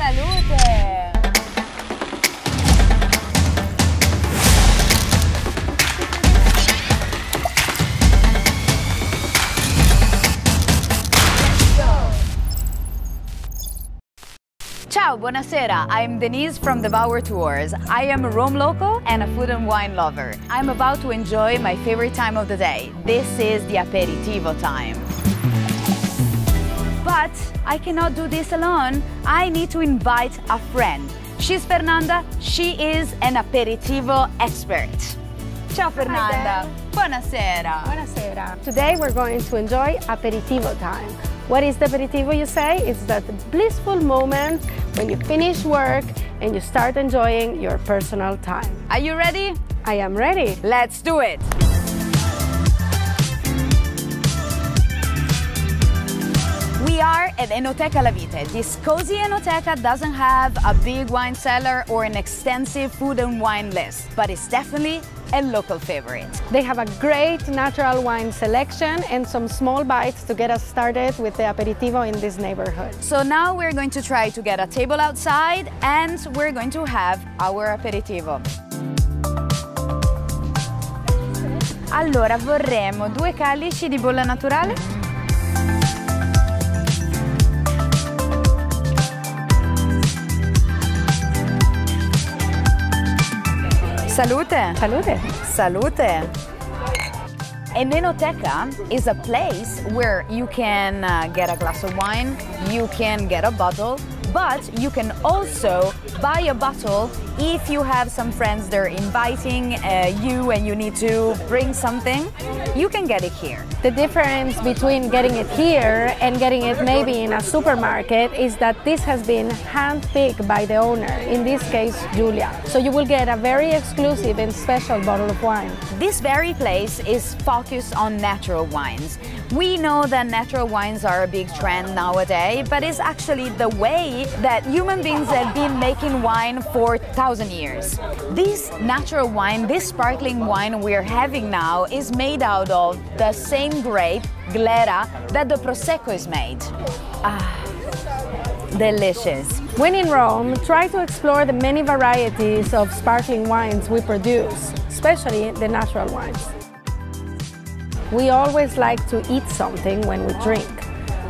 Salute! Ciao, buonasera. I'm Denise from Devour Tours. I am a Rome local and a food and wine lover. I'm about to enjoy my favorite time of the day. This is the aperitivo time. But I cannot do this alone. I need to invite a friend. She's Fernanda. She is an aperitivo expert. Ciao Fernanda. Buonasera. Buonasera. Today we're going to enjoy aperitivo time. What is the aperitivo you say? It's that blissful moment when you finish work and you start enjoying your personal time. Are you ready? I am ready. Let's do it. At Enoteca La Vite. This cozy Enoteca doesn't have a big wine cellar or an extensive food and wine list, but it's definitely a local favorite. They have a great natural wine selection and some small bites to get us started with the aperitivo in this neighborhood. So now we're going to try to get a table outside and we're going to have our aperitivo. Allora vorremmo due calici di bolla naturale. Salute! Salute! Salute! An enoteca is a place where you can uh, get a glass of wine, you can get a bottle, but you can also buy a bottle if you have some friends they're inviting uh, you and you need to bring something, you can get it here. The difference between getting it here and getting it maybe in a supermarket is that this has been hand-picked by the owner, in this case Julia. So you will get a very exclusive and special bottle of wine. This very place is focused on natural wines. We know that natural wines are a big trend nowadays, but it's actually the way that human beings have been making wine for thousand years. This natural wine, this sparkling wine we're having now is made out of the same grape, glera, that the Prosecco is made. Ah, delicious. When in Rome, try to explore the many varieties of sparkling wines we produce, especially the natural wines. We always like to eat something when we drink.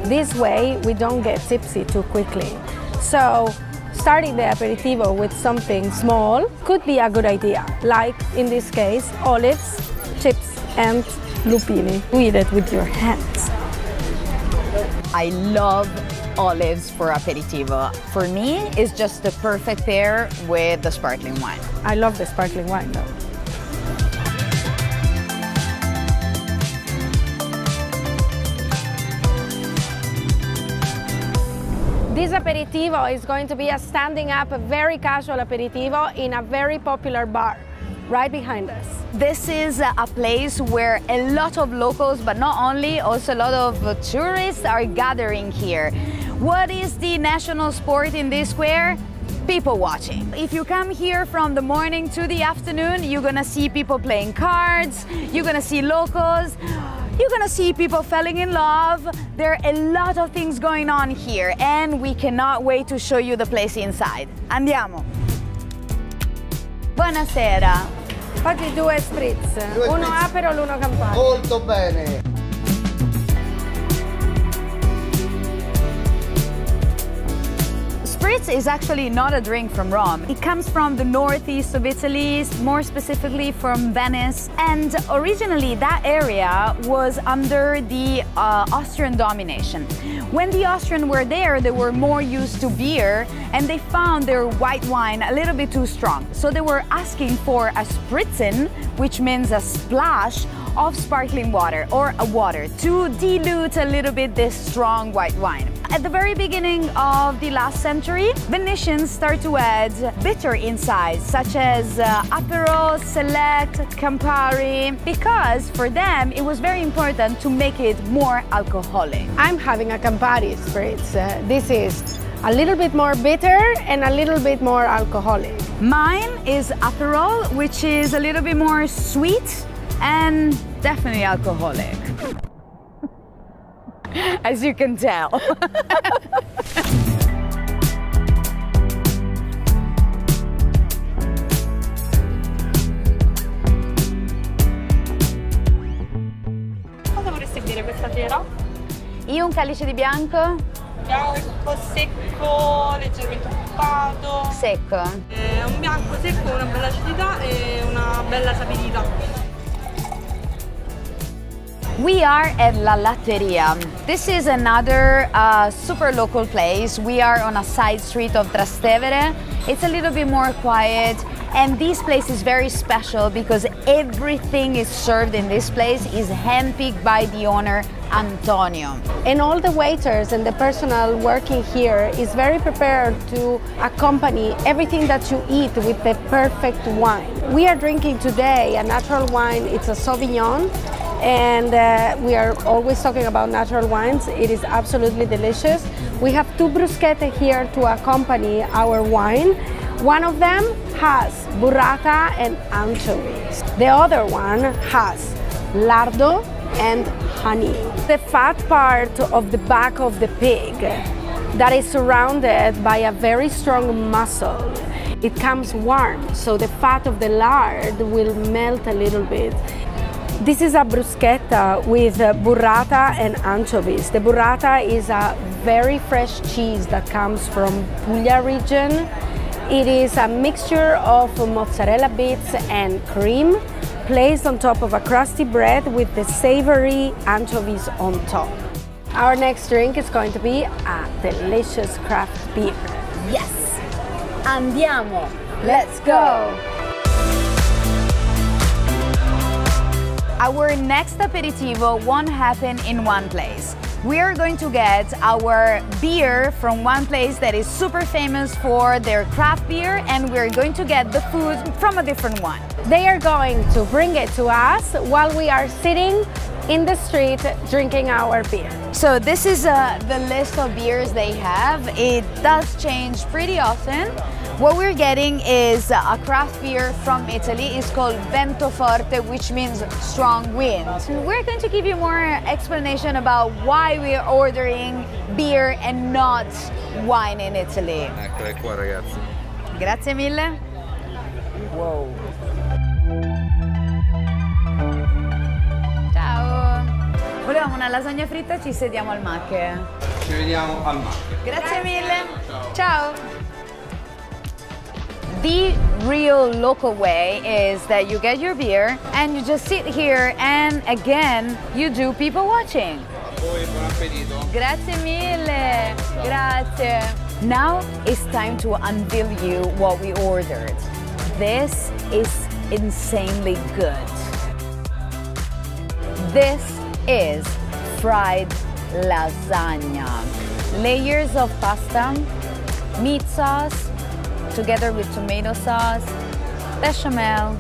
This way, we don't get tipsy too quickly. So, starting the aperitivo with something small could be a good idea, like in this case, olives, chips, and lupini. Do eat it with your hands. I love olives for aperitivo. For me, it's just the perfect pair with the sparkling wine. I love the sparkling wine though. This aperitivo is going to be a standing up, a very casual aperitivo in a very popular bar right behind us. This is a place where a lot of locals, but not only, also a lot of tourists are gathering here. What is the national sport in this square? People watching. If you come here from the morning to the afternoon, you're gonna see people playing cards, you're gonna see locals, you're gonna see people falling in love. There are a lot of things going on here and we cannot wait to show you the place inside. Andiamo! Buonasera! Fatti due spritz, Due uno spritz. Aperol, uno Campari. Molto bene. Spritz is actually not a drink from Rome. It comes from the northeast of Italy, more specifically from Venice. And originally that area was under the uh, Austrian domination. When the Austrians were there, they were more used to beer and they found their white wine a little bit too strong. So they were asking for a spritzen, which means a splash of sparkling water or a water to dilute a little bit this strong white wine. At the very beginning of the last century, Venetians start to add bitter insides such as uh, Aperol, Select, Campari, because for them it was very important to make it more alcoholic. I'm having a Campari spritz. Uh, this is a little bit more bitter and a little bit more alcoholic. Mine is Aperol, which is a little bit more sweet and definitely alcoholic. as you can tell. Cosa vorresti bere questa sera? Io un calice di bianco. Bianco secco, leggermente occupato. Secco. Eh, un bianco secco, una bella acidità e una bella sapidità. We are at La Latteria. This is another uh, super local place. We are on a side street of Trastevere. It's a little bit more quiet and this place is very special because everything is served in this place is handpicked by the owner Antonio. And all the waiters and the personnel working here is very prepared to accompany everything that you eat with the perfect wine. We are drinking today a natural wine, it's a Sauvignon and uh, we are always talking about natural wines. It is absolutely delicious. We have two bruschette here to accompany our wine. One of them has burrata and anchovies. The other one has lardo and honey. The fat part of the back of the pig that is surrounded by a very strong muscle. It comes warm, so the fat of the lard will melt a little bit this is a bruschetta with uh, burrata and anchovies. The burrata is a very fresh cheese that comes from Puglia region. It is a mixture of mozzarella bits and cream placed on top of a crusty bread with the savory anchovies on top. Our next drink is going to be a delicious craft beer. Yes! Andiamo! Let's go! Our next aperitivo won't happen in one place. We are going to get our beer from one place that is super famous for their craft beer and we're going to get the food from a different one. They are going to bring it to us while we are sitting in the street drinking our beer. So this is uh, the list of beers they have. It does change pretty often. What we're getting is a craft beer from Italy. It's called Vento Forte, which means strong wind. We're going to give you more explanation about why we're ordering beer and not wine in Italy. Eccole qua ragazzi. Grazie mille. Wow. Ciao. Volevamo una lasagna fritta, ci sediamo al Macche. Ci vediamo al Macche. Grazie mille. Ciao. The real local way is that you get your beer and you just sit here and again you do people watching. Grazie mille. Grazie. Now it's time to unveil you what we ordered. This is insanely good. This is fried lasagna. Layers of pasta, meat sauce, together with tomato sauce, bechamel,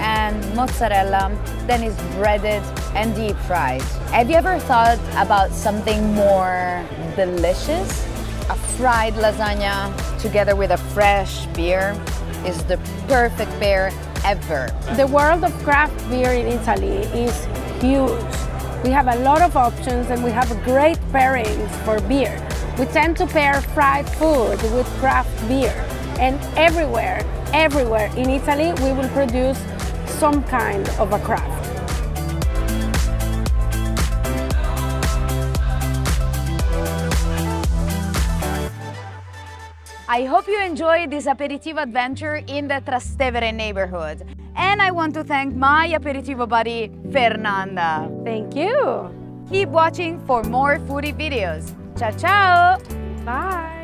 and mozzarella, then it's breaded and deep fried. Have you ever thought about something more delicious? A fried lasagna together with a fresh beer is the perfect pair ever. The world of craft beer in Italy is huge. We have a lot of options and we have great pairings for beer. We tend to pair fried food with craft beer. And everywhere, everywhere in Italy, we will produce some kind of a craft. I hope you enjoyed this aperitivo adventure in the Trastevere neighborhood. And I want to thank my aperitivo buddy, Fernanda. Thank you. Keep watching for more foodie videos. Ciao, ciao. Bye.